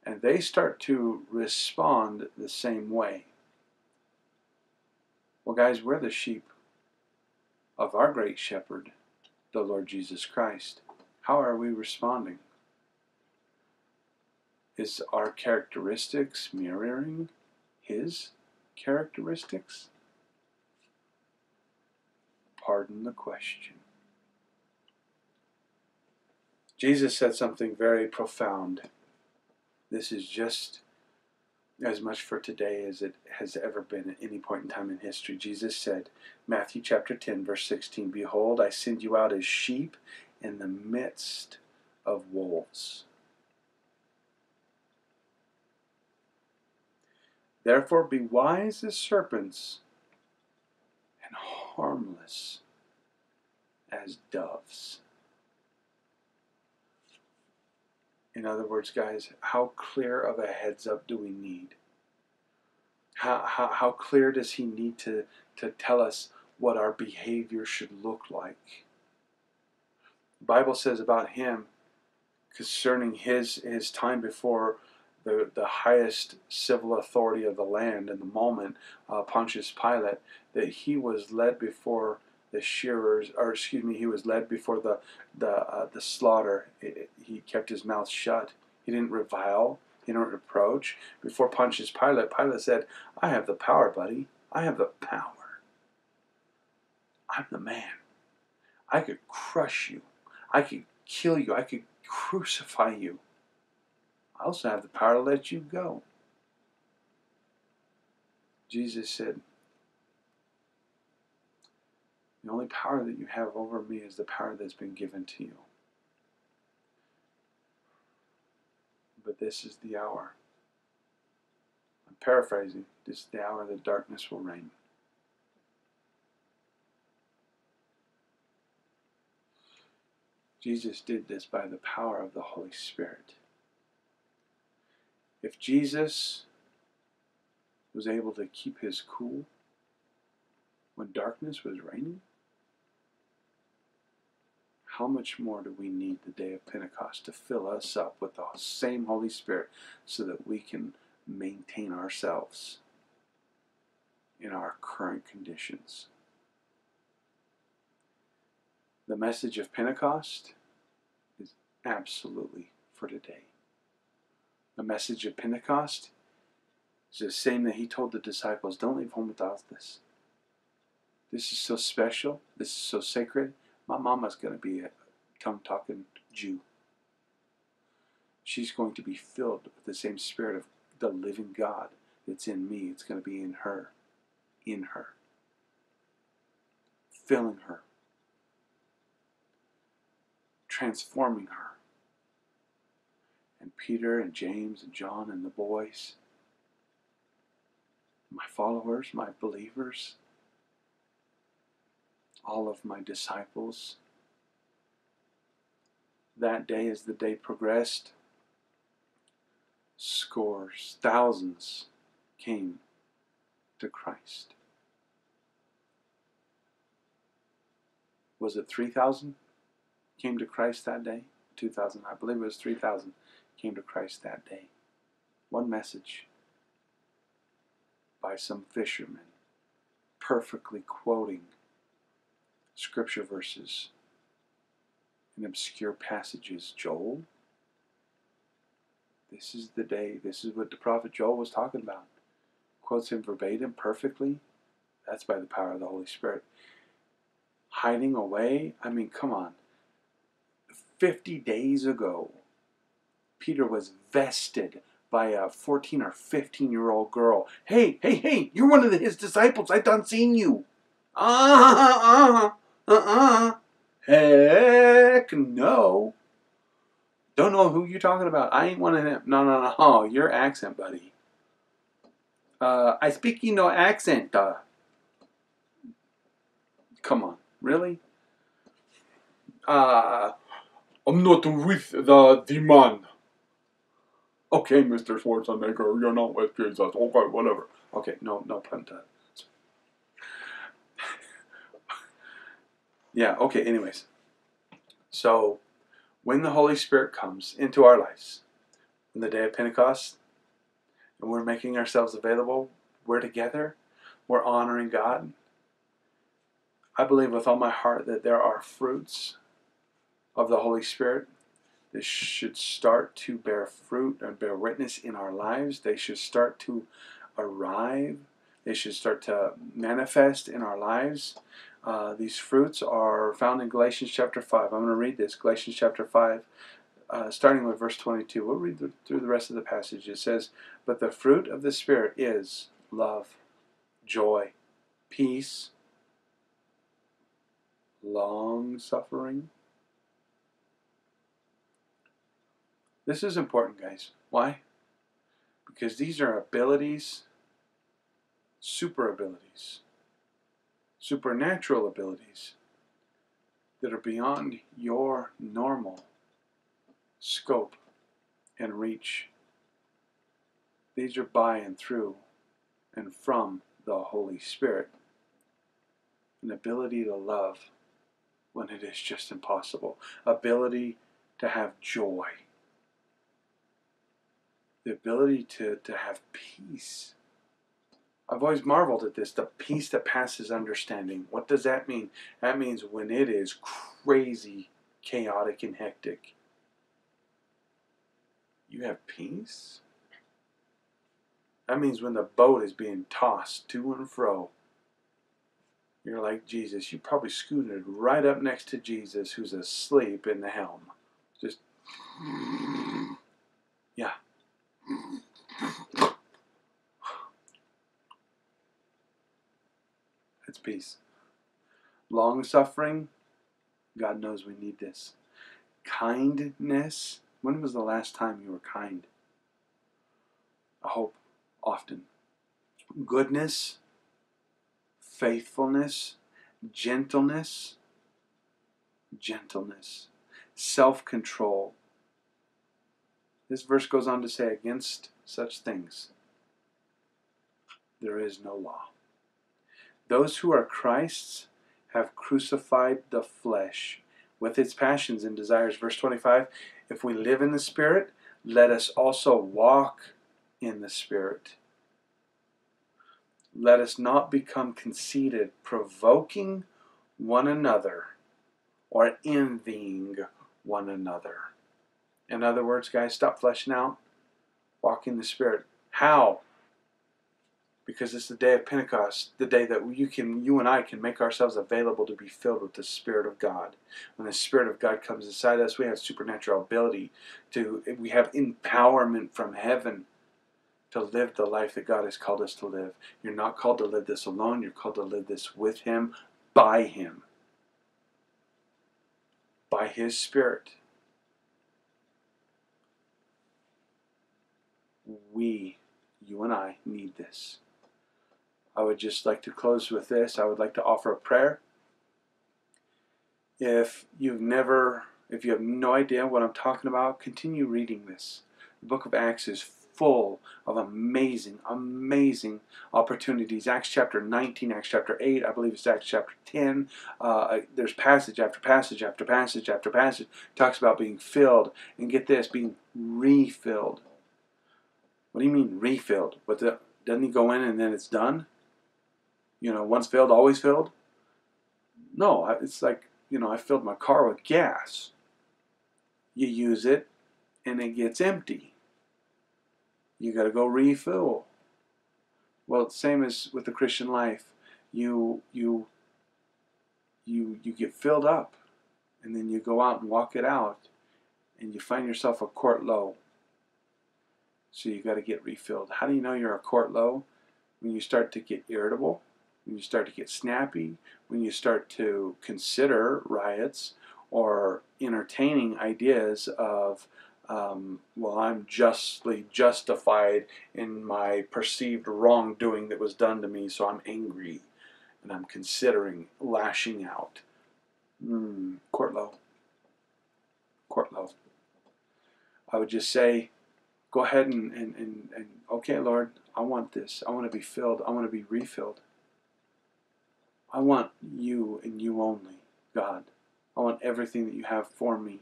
And they start to respond the same way. Well, guys, we're the sheep of our great shepherd, the Lord Jesus Christ. How are we responding? Is our characteristics mirroring his characteristics? Pardon the question. Jesus said something very profound. This is just as much for today as it has ever been at any point in time in history. Jesus said, Matthew chapter 10, verse 16, Behold, I send you out as sheep in the midst of wolves. Therefore be wise as serpents and harmless as doves. In other words, guys, how clear of a heads up do we need? How, how, how clear does he need to, to tell us what our behavior should look like? The Bible says about him concerning his, his time before the, the highest civil authority of the land in the moment, uh, Pontius Pilate, that he was led before the shearers, or excuse me, he was led before the the uh, the slaughter. It, he kept his mouth shut. He didn't revile. He didn't reproach. Before Pontius Pilate, Pilate said, "I have the power, buddy. I have the power. I'm the man. I could crush you. I could kill you. I could crucify you. I also have the power to let you go." Jesus said, the only power that you have over me is the power that's been given to you. But this is the hour. I'm paraphrasing. This is the hour that darkness will reign. Jesus did this by the power of the Holy Spirit. If Jesus was able to keep his cool when darkness was reigning, how much more do we need the day of Pentecost to fill us up with the same Holy Spirit so that we can maintain ourselves in our current conditions? The message of Pentecost is absolutely for today. The message of Pentecost is the same that he told the disciples don't leave home without this. This is so special. This is so sacred my mama's going to be a tongue talking Jew. She's going to be filled with the same spirit of the living God that's in me. It's going to be in her. In her. Filling her. Transforming her. Peter and James and John and the boys, my followers, my believers, all of my disciples. That day, as the day progressed, scores, thousands came to Christ. Was it 3,000 came to Christ that day? 2,000, I believe it was 3,000 came to Christ that day. One message by some fishermen, perfectly quoting scripture verses and obscure passages. Joel, this is the day, this is what the prophet Joel was talking about. Quotes him verbatim perfectly. That's by the power of the Holy Spirit. Hiding away, I mean, come on. 50 days ago, Peter was vested by a 14 or 15 year old girl. Hey, hey, hey, you're one of his disciples. I done seen you. Ah, ah, ah. Uh-uh. Heck no. Don't know who you're talking about. I ain't one of them. No, no, no. Oh, your accent, buddy. Uh, I speak you no accent. Uh. Come on. Really? Uh, I'm not with the demon. Okay, Mr. Schwarzenegger, you're not with Jesus. Okay, whatever. Okay, no, no pun yeah, okay, anyways. So, when the Holy Spirit comes into our lives, in the day of Pentecost, and we're making ourselves available, we're together, we're honoring God. I believe with all my heart that there are fruits of the Holy Spirit that should start to bear fruit and bear witness in our lives. They should start to arrive. They should start to manifest in our lives. Uh, these fruits are found in Galatians chapter 5. I'm going to read this, Galatians chapter 5, uh, starting with verse 22. We'll read the, through the rest of the passage. It says, But the fruit of the Spirit is love, joy, peace, long suffering. This is important, guys. Why? Because these are abilities, super abilities supernatural abilities that are beyond your normal scope and reach. These are by and through and from the Holy Spirit. An ability to love when it is just impossible, ability to have joy, the ability to, to have peace. I've always marveled at this the peace that passes understanding. What does that mean? That means when it is crazy, chaotic, and hectic, you have peace? That means when the boat is being tossed to and fro, you're like Jesus. You probably scooted right up next to Jesus who's asleep in the helm. Just. It's peace. Long suffering, God knows we need this. Kindness, when was the last time you were kind? I hope often. Goodness, faithfulness, gentleness, gentleness, self control. This verse goes on to say, against such things there is no law. Those who are Christ's have crucified the flesh with its passions and desires. Verse 25 If we live in the Spirit, let us also walk in the Spirit. Let us not become conceited, provoking one another or envying one another. In other words, guys, stop fleshing out. Walk in the Spirit. How? Because it's the day of Pentecost, the day that you can, you and I can make ourselves available to be filled with the Spirit of God. When the Spirit of God comes inside us, we have supernatural ability to, we have empowerment from heaven to live the life that God has called us to live. You're not called to live this alone, you're called to live this with Him, by Him, by His Spirit. We, you and I, need this. I would just like to close with this. I would like to offer a prayer. If you've never, if you have no idea what I'm talking about, continue reading this. The book of Acts is full of amazing, amazing opportunities. Acts chapter 19, Acts chapter 8, I believe it's Acts chapter 10. Uh, there's passage after passage after passage after passage. talks about being filled. And get this, being refilled. What do you mean refilled? What the, doesn't he go in and then it's done? You know, once filled, always filled? No, it's like, you know, I filled my car with gas. You use it and it gets empty you got to go refill. Well, same as with the Christian life. You you you you get filled up, and then you go out and walk it out, and you find yourself a quart low. So you've got to get refilled. How do you know you're a quart low? When you start to get irritable, when you start to get snappy, when you start to consider riots or entertaining ideas of um, well, I'm justly justified in my perceived wrongdoing that was done to me, so I'm angry and I'm considering lashing out. Mm, court low. Court low. I would just say, go ahead and, and, and, and, okay, Lord, I want this. I want to be filled. I want to be refilled. I want you and you only, God. I want everything that you have for me.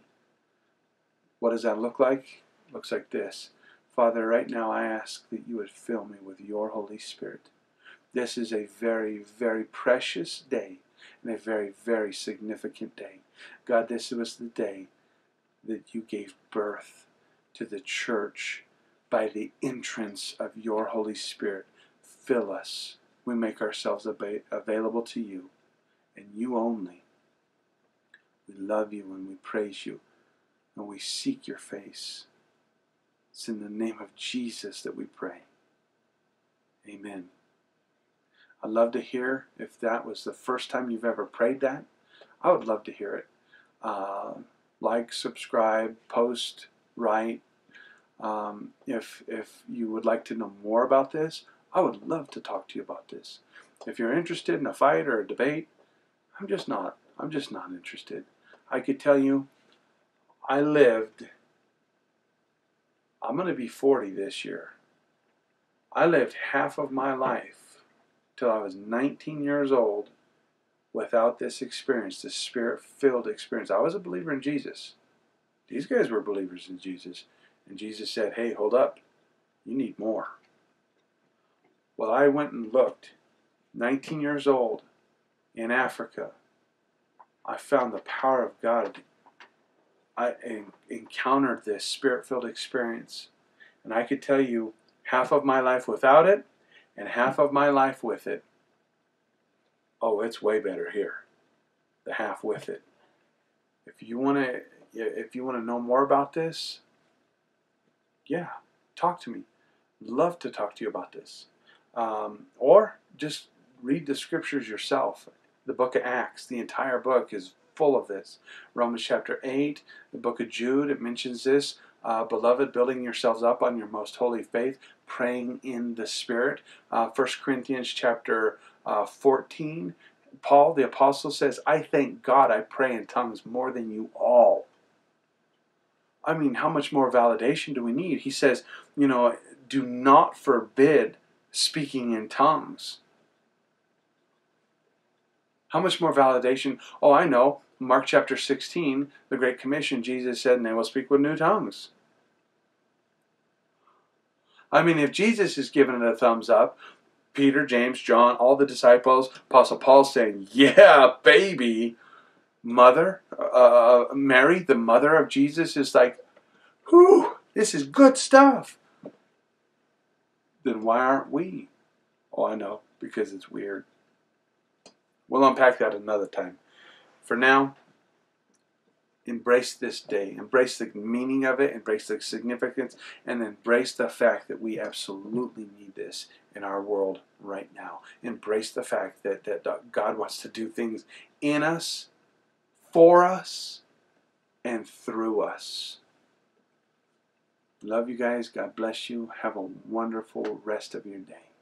What does that look like? It looks like this. Father, right now I ask that you would fill me with your Holy Spirit. This is a very, very precious day and a very, very significant day. God, this was the day that you gave birth to the church by the entrance of your Holy Spirit. Fill us. We make ourselves available to you and you only. We love you and we praise you and we seek your face. It's in the name of Jesus that we pray. Amen. I'd love to hear if that was the first time you've ever prayed that. I would love to hear it. Uh, like, subscribe, post, write. Um, if if you would like to know more about this, I would love to talk to you about this. If you're interested in a fight or a debate, I'm just not. I'm just not interested. I could tell you, I lived, I'm going to be 40 this year. I lived half of my life till I was 19 years old without this experience, this spirit filled experience. I was a believer in Jesus. These guys were believers in Jesus. And Jesus said, Hey, hold up. You need more. Well, I went and looked, 19 years old, in Africa. I found the power of God. I encountered this spirit filled experience. And I could tell you half of my life without it and half of my life with it. Oh, it's way better here. The half with it. If you want to if you want to know more about this, yeah, talk to me. Love to talk to you about this. Um, or just read the scriptures yourself. The book of Acts, the entire book is full of this. Romans chapter 8, the book of Jude, it mentions this. Uh, beloved, building yourselves up on your most holy faith, praying in the Spirit. Uh, 1 Corinthians chapter uh, 14, Paul the apostle says, I thank God I pray in tongues more than you all. I mean, how much more validation do we need? He says, you know, do not forbid speaking in tongues. How much more validation? Oh, I know. Mark chapter 16, the Great Commission, Jesus said, and they will speak with new tongues. I mean, if Jesus is giving it a thumbs up, Peter, James, John, all the disciples, Apostle Paul saying, Yeah, baby. Mother, uh, Mary, the mother of Jesus, is like, Whew, this is good stuff. Then why aren't we? Oh, I know, because it's weird. We'll unpack that another time. For now, embrace this day, embrace the meaning of it, embrace the significance, and embrace the fact that we absolutely need this in our world right now. Embrace the fact that, that God wants to do things in us, for us, and through us. Love you guys. God bless you. Have a wonderful rest of your day.